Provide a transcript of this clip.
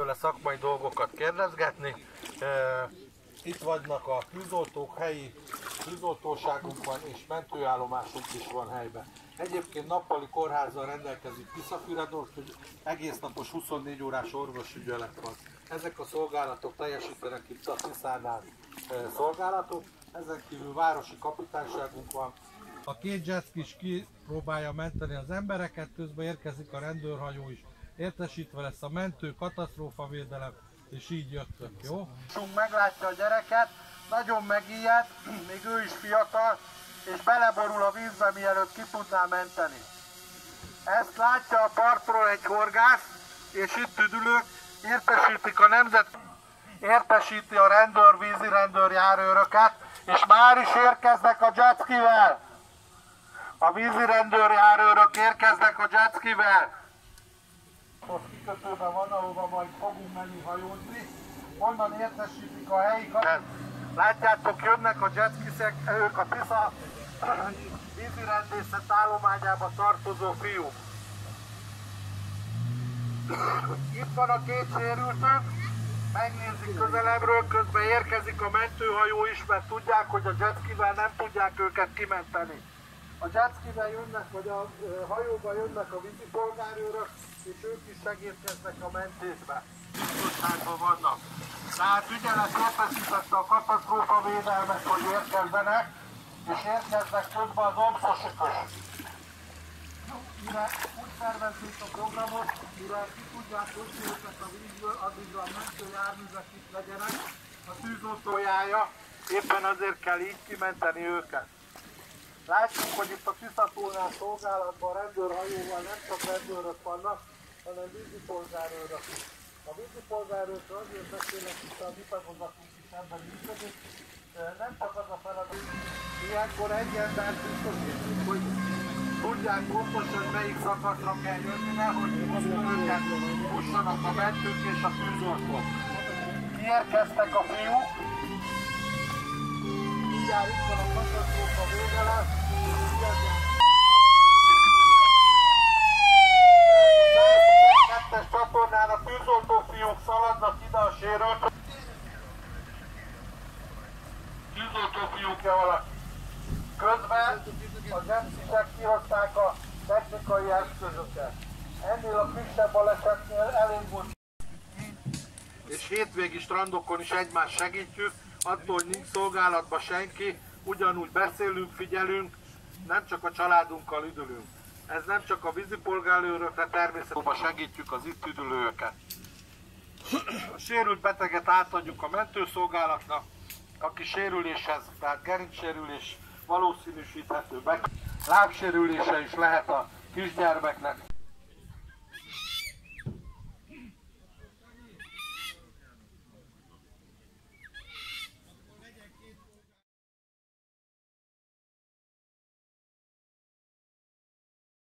tőle szakmai dolgokat kérdezgetni. Itt vannak a tűzoltók, helyi tűzoltóságunk van, és mentőállomásunk is van helyben. Egyébként nappali kórházzal rendelkezik Tiszafüredor, hogy egész napos 24 órás orvosügyelet van. Ezek a szolgálatok teljesítenek itt a Tiszánál szolgálatot, ezen kívül városi kapitányságunk van. A két jetski is kipróbálja menteni az embereket, közben érkezik a rendőrhajó is. Értesítve lesz a mentő, katasztrófavédelem, és így jöttök, jó? Meglátja a gyereket, nagyon megijed, még ő is fiatal, és beleborul a vízbe, mielőtt ki tudná menteni. Ezt látja a partról egy horgász, és itt üdülők, értesítik a nemzet, értesíti a rendőr, vízi rendőr járőröket, és már is érkeznek a jetskivel. A vízi rendőr járőrök érkeznek a jetskivel. A kikötőben van, ahova majd fogunk menni hajózni. Onnan értesítik a helyi Látjátok, jönnek a jetskiszek, ők a Tisza vízirendészet állományába tartozó fiúk. Itt van a két sérültünk, megnézik közelebbről, közben érkezik a mentőhajó is, mert tudják, hogy a jetskivel nem tudják őket kimenteni. A jetskivel jönnek, vagy a hajóba jönnek a vízipolgárőrök, és ők is segítkeznek a mentésbe. Biztonságban vannak. Tehát ügyelet értesítette a katasztrófa védelmet, hogy érkezzenek, és érkeznek közben az omszosok is. Mire úgy szervezzük a programot, mire ki tudják hozni őket a vízből, addigra a mentő járművek itt legyenek, a tűzoltójája, éppen azért kell így kimenteni őket. Látjuk, hogy itt a Tiszatónál szolgálatban rendőrhajóval nem csak rendőrök vannak, hanem vízipolgárőrök. A vízipolgárőrök azért beszélnek, hogy a mi tagozatunk is ebben működik, nem csak az a feladat, ilyenkor egy ember biztosítunk, hogy tudják pontosan melyik szakaszra kell jönni, nehogy őket fussanak a mentők és a tűzoltók. Érkeztek a fiúk, mindjárt itt van a katasztrófa vége lesz, kettes csatornán a tűzoltó fiúk szaladnak ide a sérült. Tűzoltó fiúkja valaki. Közben a zsepszisek kihozták a technikai eszközöket. Ennél a kisebb balesetnél elindult. És hétvégi strandokon is egymást segítjük, attól, hogy nincs szolgálatban senki, ugyanúgy beszélünk, figyelünk, nem csak a családunkkal üdülünk. Ez nem csak a vízipolgárőrökre, természetesen segítjük az itt üdülőket. A sérült beteget átadjuk a mentőszolgálatnak, aki sérüléshez, tehát gerincsérülés valószínűsíthető. Lábsérülése is lehet a kisgyermeknek,